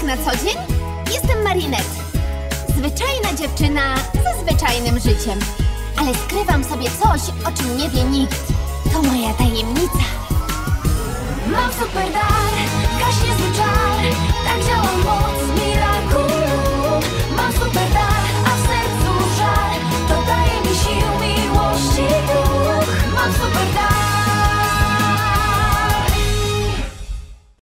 jak na co dzień? Jestem Marinette. Zwyczajna dziewczyna ze zwyczajnym życiem. Ale skrywam sobie coś, o czym nie wie nikt. To moja tajemnica. Mam super dar,